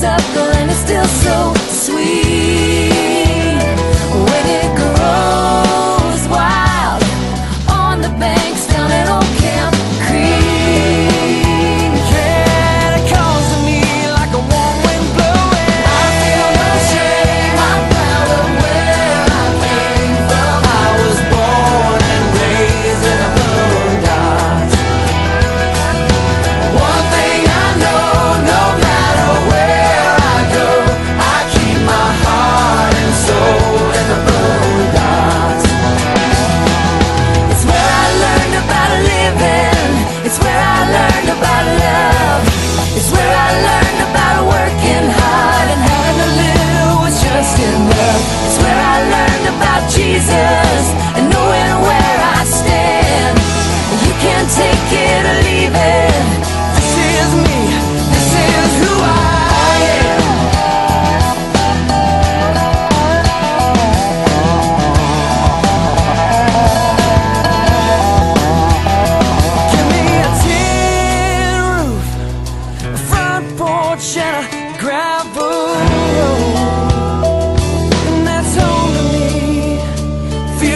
honeysuckle and it's still so sweet.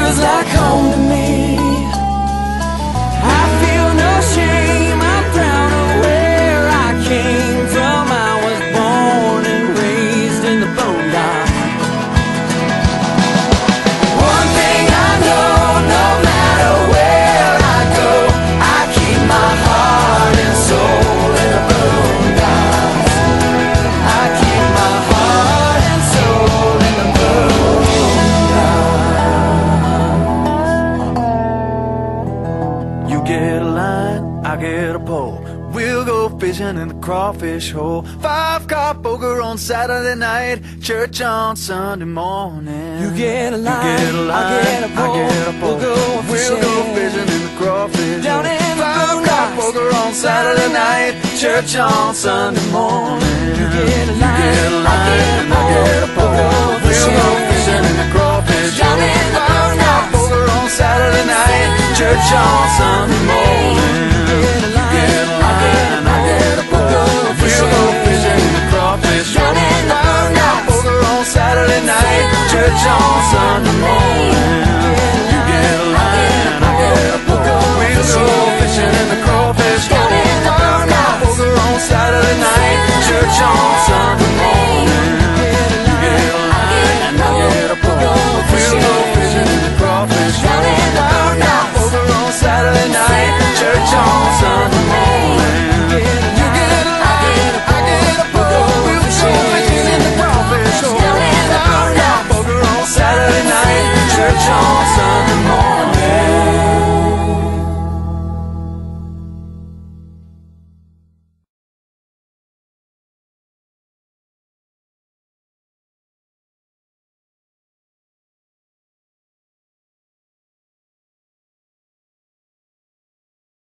feels like home to me. Pole. We'll go fishing in the crawfish hole. Five car poker on Saturday night, church on Sunday morning. You get a You line, get a line, I get a pole. Get a pole. We'll go We'll go fishing. fishing in the crawfish Down hole. in Five car poker on Saturday night, church on Sunday morning. You get a You get a line, line, I get a pole. We'll go We'll go fishing. fishing in the crawfish Down hole. Five car poker on Saturday night, church on Sunday morning. night, church on Sunday morning.